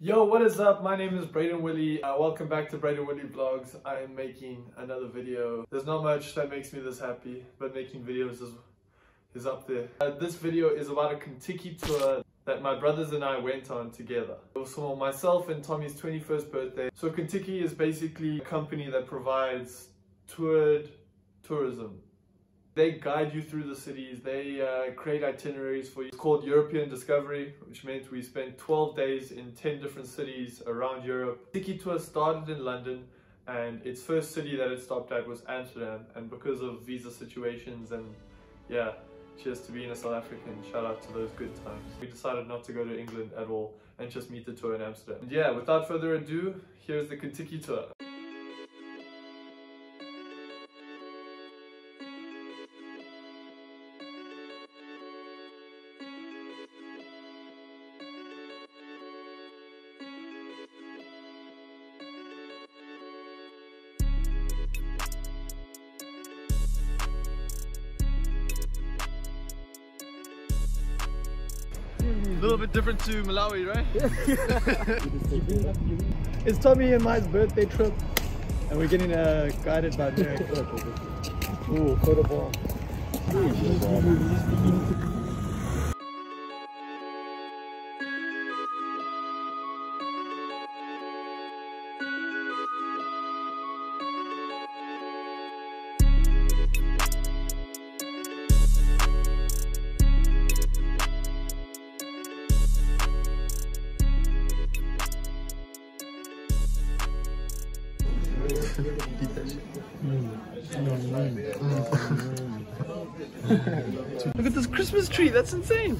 Yo, what is up? My name is Braydon Wooley. Uh, welcome back to Braydon Wooley Vlogs. I am making another video. There's not much that makes me this happy, but making videos is, is up there. Uh, this video is about a Contiki tour that my brothers and I went on together. It was for myself and Tommy's 21st birthday. So Contiki is basically a company that provides toured tourism they guide you through the cities. They uh, create itineraries for you. It's called European Discovery, which meant we spent 12 days in 10 different cities around Europe. Tiki Tour started in London and its first city that it stopped at was Amsterdam. And because of visa situations and yeah, cheers to being a South African, shout out to those good times. We decided not to go to England at all and just meet the tour in Amsterdam. And yeah, without further ado, here's the Contiki Tour. To Malawi, right? it's Tommy and my birthday trip, and we're getting uh, guided by Derek. Ooh, photo ball. Christmas tree, that's insane.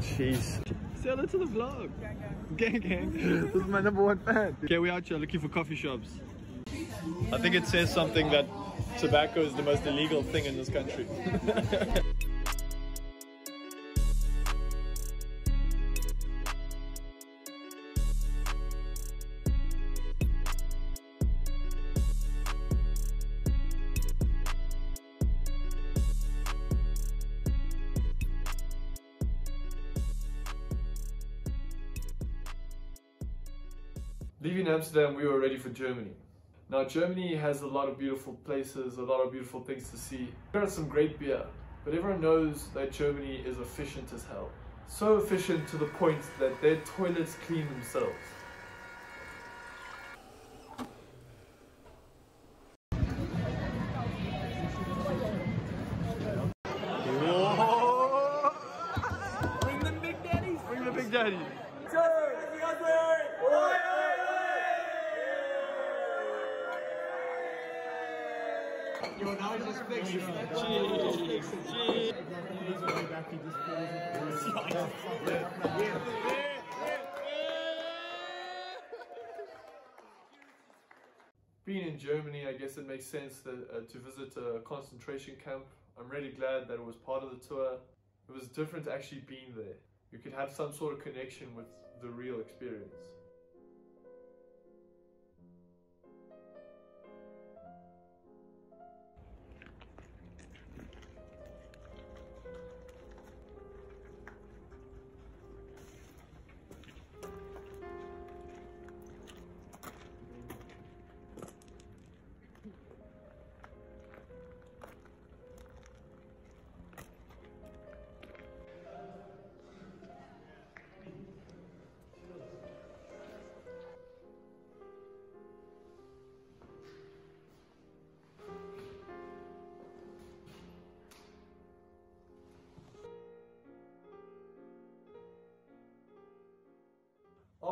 Jeez. Say hello to the vlog. Gang gang. gang This is my number one fan. Okay, we out here looking for coffee shops. I think it says something that tobacco is the most illegal thing in this country. Amsterdam, we were ready for Germany. Now, Germany has a lot of beautiful places, a lot of beautiful things to see. There are some great beer, but everyone knows that Germany is efficient as hell. So efficient to the point that their toilets clean themselves. Bring the big daddies! Bring the big daddies! Guess it makes sense that, uh, to visit a concentration camp. I'm really glad that it was part of the tour. It was different actually being there. You could have some sort of connection with the real experience.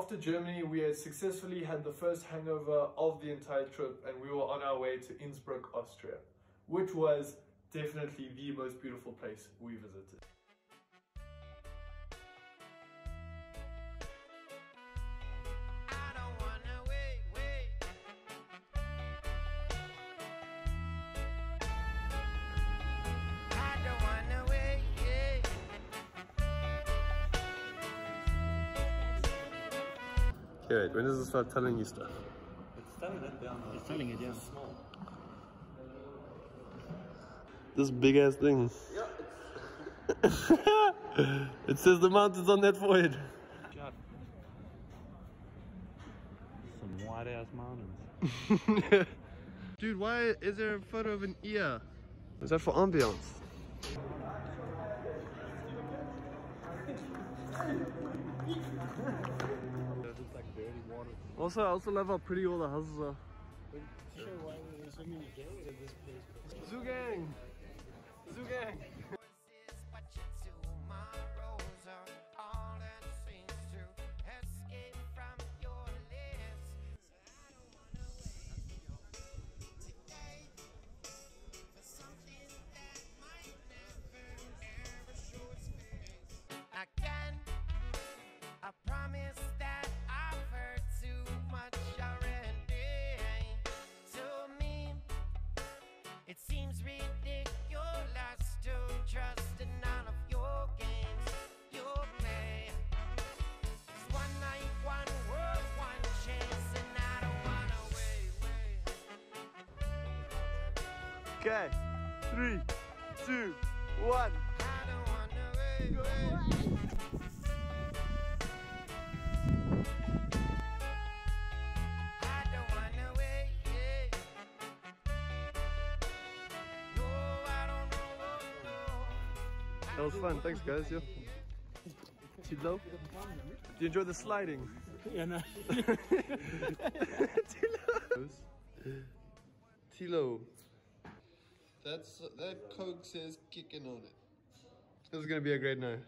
After Germany, we had successfully had the first hangover of the entire trip and we were on our way to Innsbruck, Austria, which was definitely the most beautiful place we visited. When does it start telling you stuff? It's telling it, yeah. It's telling it, yeah. This big ass thing. it says the mountains on that forehead. Some white ass mountains. Dude, why is there a photo of an ear? Is that for ambiance? Also, I also love how pretty all the houses are. Zoo gang! Zoo gang! Okay, three, two, one. I don't wanna wait, wait. I don't wanna wait, yeah. No, I don't know, no. That was fun. Thanks, guys. Yeah. Tilo, do you enjoy the sliding? Yeah, no. Tilo. That's that Coke says kicking on it. This is gonna be a great night.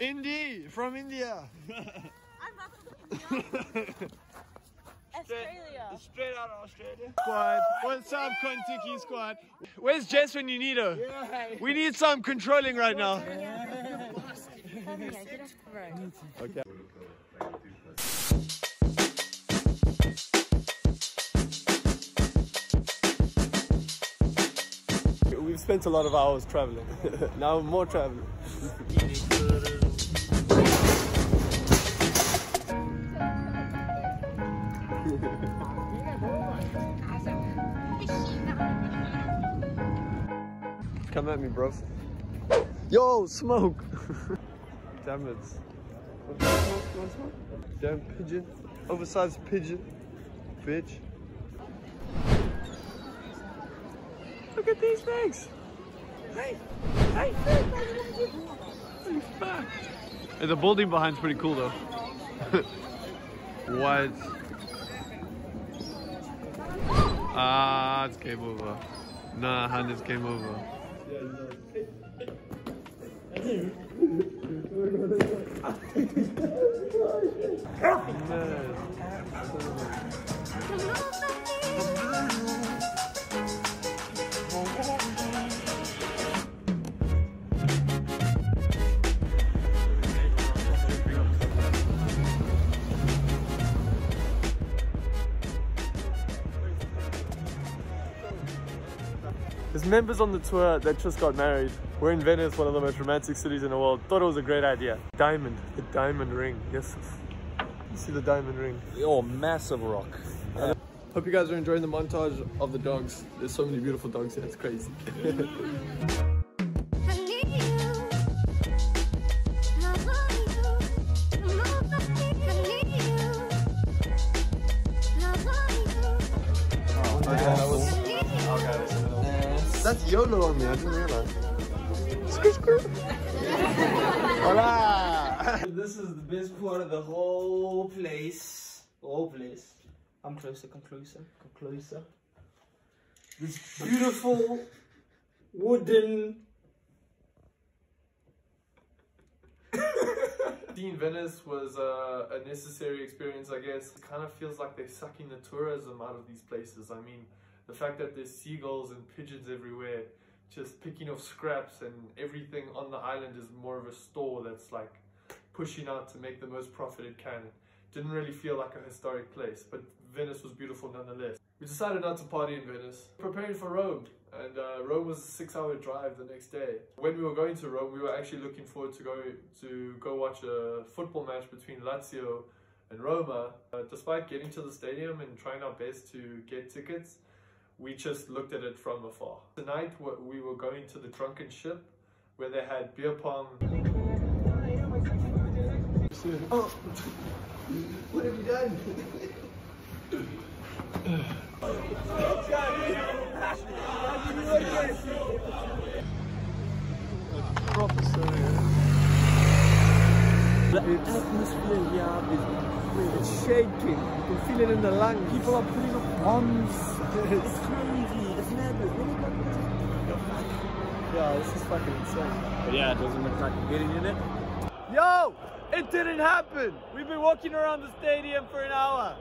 Indy from India. I'm not from Australia. Straight out of Australia. Squad. What's up, Contiki squad? Where's Jess when you need her? We need some controlling right now. Okay. We've spent a lot of hours traveling. now more traveling. Come at me, bro. Yo, smoke! Damn it. Want smoke? Smoke? Damn pigeon. Oversized pigeon. Bitch. Look at these things! Hey! Hey! Holy fuck! Hey, the building behind's pretty cool though. what? Ah, it's game over. Nah, hand is game over. 정말 There's members on the tour that just got married. We're in Venice, one of the most romantic cities in the world. Thought it was a great idea. Diamond, the diamond ring. Yes. You see the diamond ring. Oh, massive rock. Uh, hope you guys are enjoying the montage of the dogs. There's so many beautiful dogs here, it's crazy. on me, I didn't realize. Hola! This is the best part of the whole place. Whole place. I'm closer, come closer, come closer. This beautiful wooden. Seeing Venice was uh, a necessary experience, I guess. It kind of feels like they're sucking the tourism out of these places. I mean, the fact that there's seagulls and pigeons everywhere, just picking off scraps and everything on the island is more of a store that's like pushing out to make the most profit it can. Didn't really feel like a historic place, but Venice was beautiful nonetheless. We decided not to party in Venice. Preparing for Rome. And uh, Rome was a six-hour drive the next day. When we were going to Rome, we were actually looking forward to go to go watch a football match between Lazio and Roma. Uh, despite getting to the stadium and trying our best to get tickets, we just looked at it from afar. Tonight, we were going to the Drunken Ship, where they had beer pong. Oh. What have you done? The atmosphere here is it's shaking. You can feel it in the lungs. People are putting up bombs. It's crazy. It's madness. Yeah, this is fucking insane. But yeah, it doesn't look like we're getting in it. Yo! It didn't happen! We've been walking around the stadium for an hour.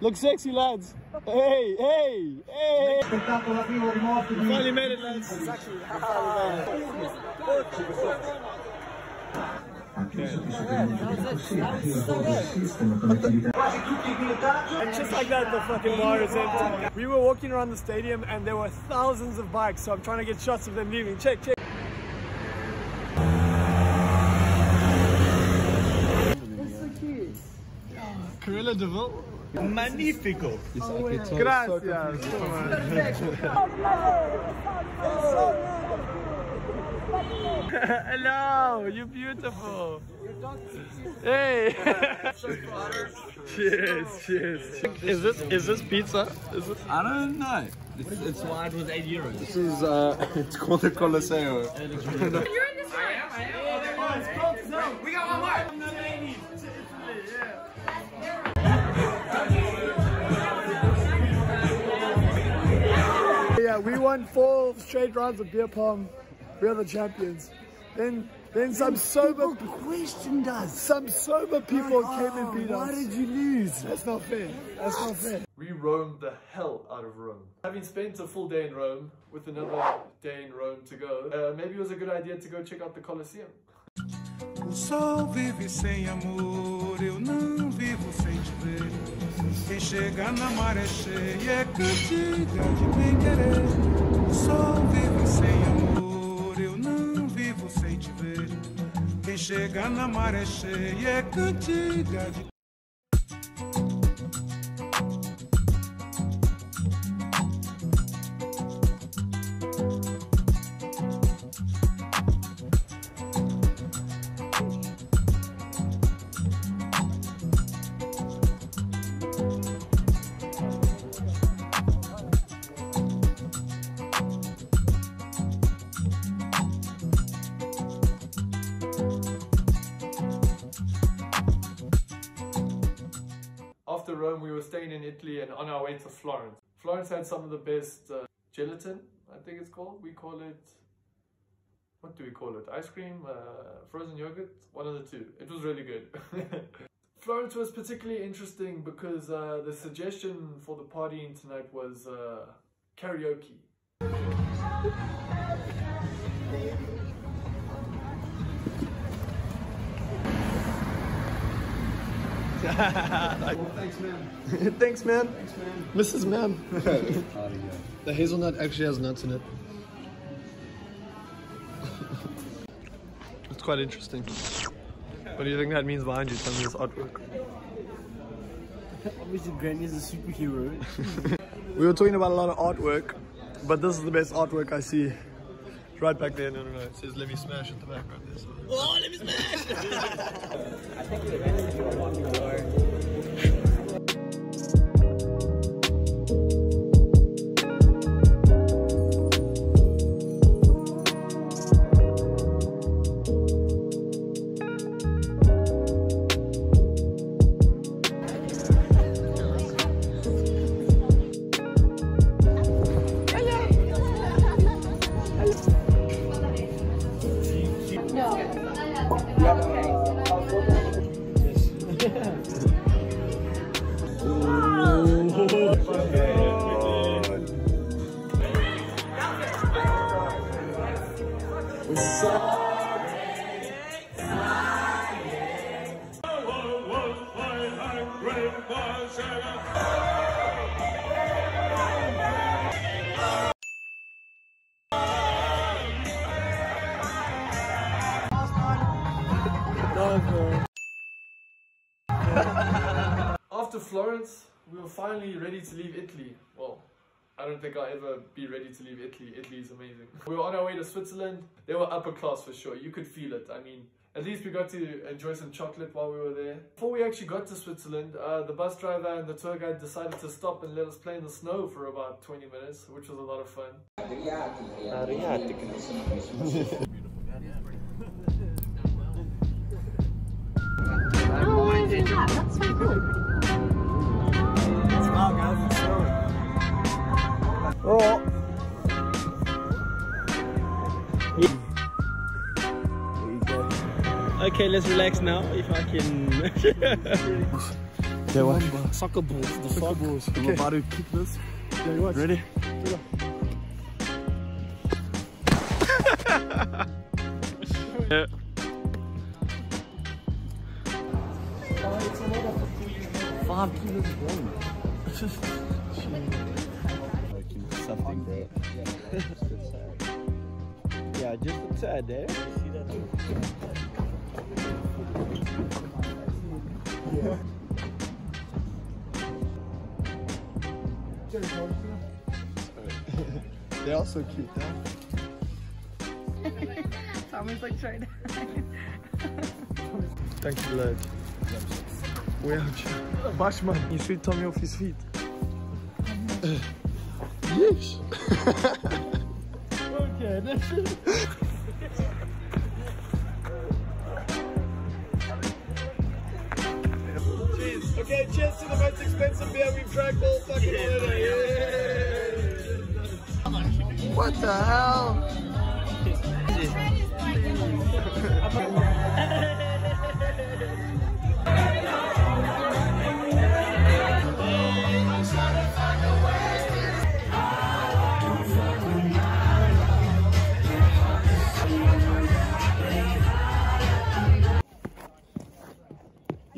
Look sexy, lads. Hey, hey, hey. We finally made it, lads. It's actually, we finally made it. And just like that, the fucking bar is empty. We were walking around the stadium and there were thousands of bikes, so I'm trying to get shots of them leaving. Check, check. Corilla Deville. Magnifico. Gracias. Hello, you're beautiful. Hey. cheers, cheers. Is this is this pizza? Is this? I don't know. It's, it's why it was 8 euros. This is uh, it's called the Colosseo. Yeah, we won four straight rounds of beer pong. We are the champions. Then, then some sober people questioned us. Some sober people came and beat us. Why did you lose? That's not fair. That's not fair. We roamed the hell out of Rome. Having spent a full day in Rome, with another day in Rome to go, uh, maybe it was a good idea to go check out the Colosseum. O sol vive sem amor, eu não vivo sem te ver. Quem chega na maré cheia é cantiga de bem querer. O sol vive sem amor, ver. Quem chega na maré cheia é cantiga de After Rome, we were staying in Italy and on our way to Florence. Florence had some of the best uh, gelatin, I think it's called. We call it, what do we call it? Ice cream, uh, frozen yogurt, one of the two. It was really good. Florence was particularly interesting because uh, the suggestion for the partying tonight was uh, karaoke. Thanks, ma'am. Thanks man. Thanks man. Mrs. Man. the hazelnut actually has nuts in it. it's quite interesting. What do you think that means behind you? some of this artwork. Obviously, Granny is a superhero. We were talking about a lot of artwork, but this is the best artwork I see. It's right back there. No, no, no. It says "Let me smash" at the back right there. So. Oh, let me smash! Okay. Florence, we were finally ready to leave Italy. Well, I don't think I'll ever be ready to leave Italy. Italy is amazing. We were on our way to Switzerland. They were upper class for sure. You could feel it. I mean, at least we got to enjoy some chocolate while we were there. Before we actually got to Switzerland, uh, the bus driver and the tour guide decided to stop and let us play in the snow for about 20 minutes, which was a lot of fun. Oh, why is? That's so cool. Smile, guys. It's snowing. Oh. Okay, let's relax now. If I can. Okay, what? Soccer balls. The Soccer balls. I'm about to kick this. Okay, what? Ready? yeah. Five kilos wrong. Something, bro. yeah, just a tad there. See? They're also cute, though. Tommy's like trying to Thank you, lad. We are Bashman, you sweep Tommy off his feet. Yes. okay, that's it. Cheers. Okay, cheers to the most expensive beer we've drank all fucking holiday. What the hell?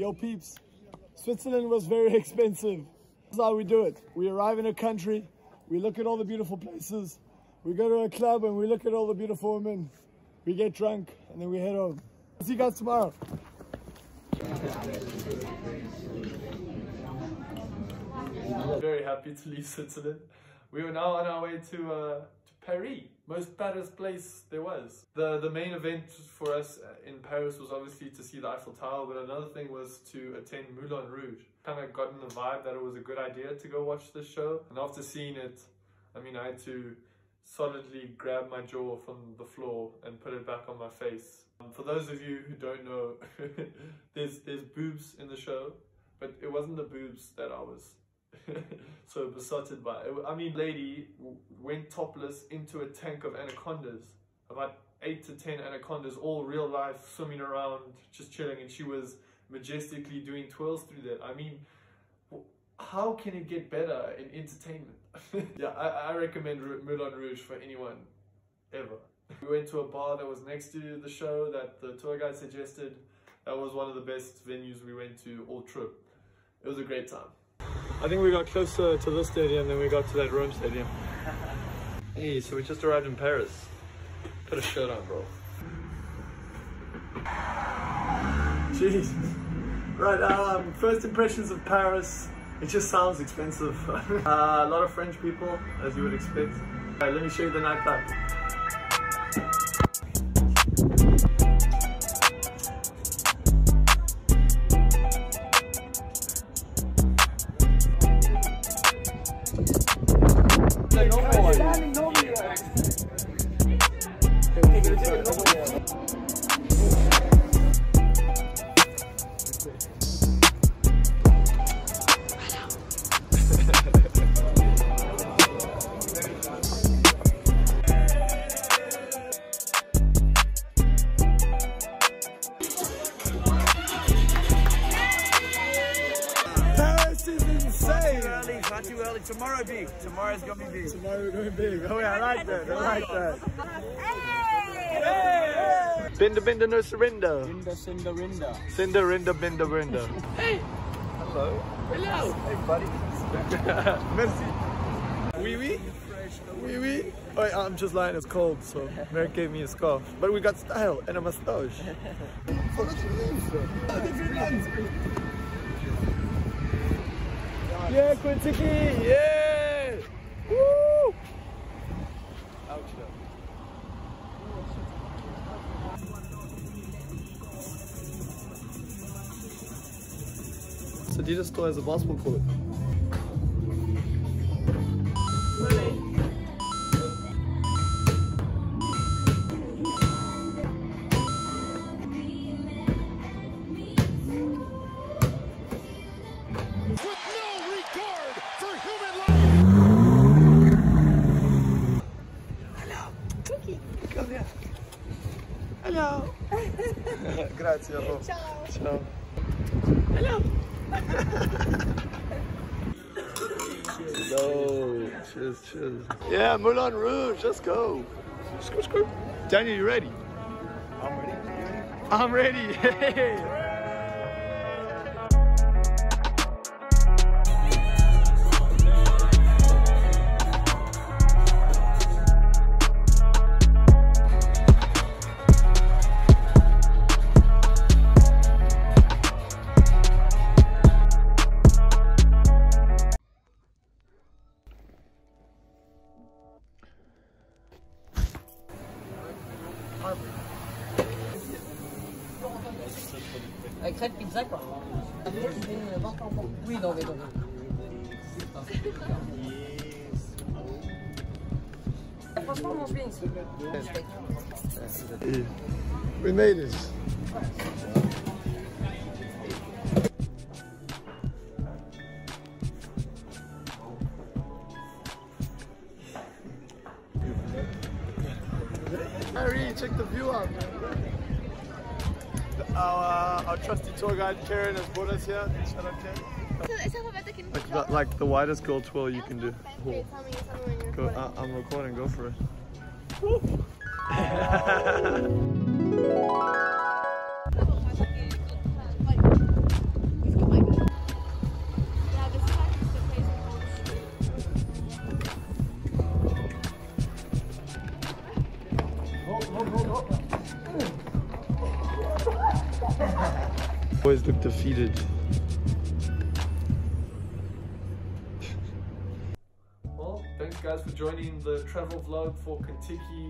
Yo, peeps. Switzerland was very expensive. This is how we do it. We arrive in a country, we look at all the beautiful places, we go to a club and we look at all the beautiful women, we get drunk, and then we head home. See you guys tomorrow. Very happy to leave Switzerland. We are now on our way to uh, Paris, most Paris place there was. The the main event for us uh, in Paris was obviously to see the Eiffel Tower, but another thing was to attend Moulin Rouge. Kind of gotten the vibe that it was a good idea to go watch this show, and after seeing it, I mean, I had to solidly grab my jaw from the floor and put it back on my face. Um, for those of you who don't know, there's there's boobs in the show, but it wasn't the boobs that I was so besotted by. It, I mean, lady went topless into a tank of anacondas, about eight to ten anacondas, all real life, swimming around, just chilling, and she was majestically doing twirls through that. I mean, how can it get better in entertainment? yeah, I, I recommend Moulin Rouge for anyone ever. We went to a bar that was next to the show that the tour guide suggested. That was one of the best venues we went to all trip. It was a great time. I think we got closer to this stadium than we got to that Rome stadium. hey, so we just arrived in Paris. Put a shirt on, bro. Jeez. Right, um, first impressions of Paris. It just sounds expensive. uh, a lot of French people, as you would expect. Alright, let me show you the nightclub. Not too early. Tomorrow big. Tomorrow's gonna be big. Tomorrow we're going big. Oh yeah, I like that. I like that. Benda benda no surrender. Rinda, Cinda, Rinda. Cinda rinda benda rinda. Hello. Hello. Hey, buddy. Merci. Wee wee. Wee wee. Oh, yeah, I'm just lying. It's cold, so Merrick gave me a scarf. But we got style and a mustache. yeah, Contiki. Yeah. Woo. Ouch. So, Adidas store has a basketball court. Yeah, Moulin Rouge. Let's go. Screw, screw. Daniel, you ready? I'm ready. I'm ready. We made it. Harry, check the view out, man. Our, our trusty tour guide Karen has brought us here. Shout out Karen. Like the, like the widest gold twirl you can do. Okay, tell me, tell me when you're Go, recording. uh, I'm recording, go for it. Always look defeated. Well, thanks guys for joining the travel vlog for Contiki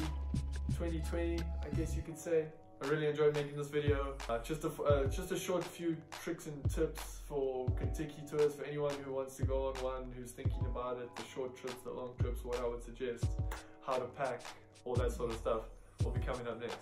2020, I guess you could say. I really enjoyed making this video. Uh, just a uh, just a short few tricks and tips for Contiki tours for anyone who wants to go on one, who's thinking about it, the short trips, the long trips, what I would suggest, how to pack, all that sort of stuff will be coming up next.